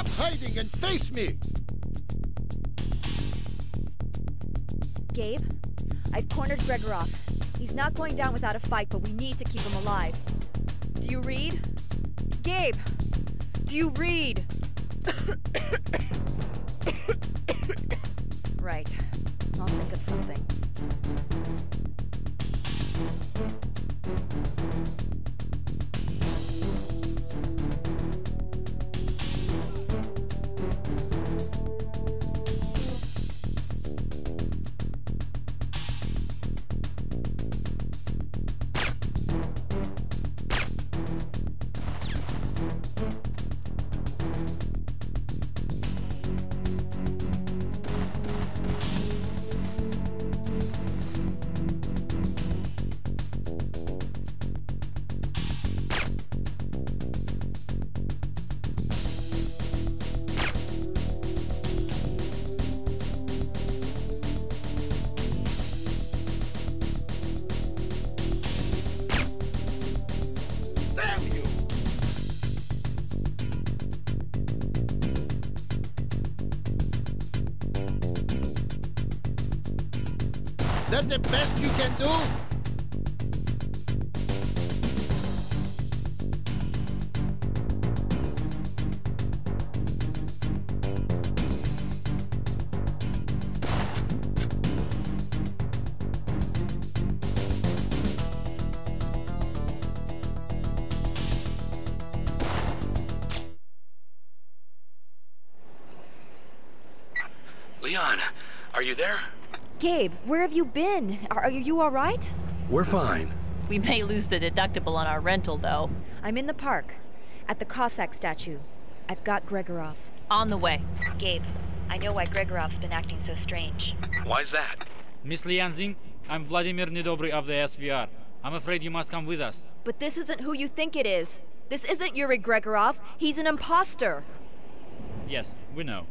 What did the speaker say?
Stop hiding and face me! Gabe, I've cornered Gregorov. He's not going down without a fight, but we need to keep him alive. Do you read? Gabe! Do you read? That the best you can do? Lian, are you there? Gabe, where have you been? Are, are you all right? We're fine. We may lose the deductible on our rental, though. I'm in the park, at the Cossack statue. I've got Gregorov. On the way. Gabe, I know why Gregorov's been acting so strange. Why's that? Miss Lian Xing, I'm Vladimir Nedobry of the SVR. I'm afraid you must come with us. But this isn't who you think it is. This isn't Yuri Gregorov. He's an imposter. Yes, we know.